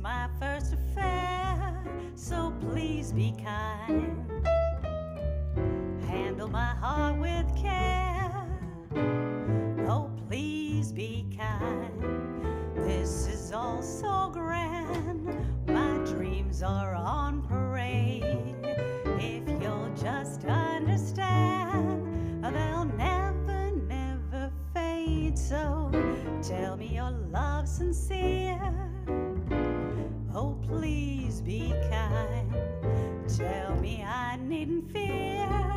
my first affair, so please be kind. Handle my heart with care, oh please be kind. This is all so grand, my dreams are on parade. If you'll just understand, they'll never, never fade. So tell me your love sincere. Oh, please be kind. Tell me I needn't fear.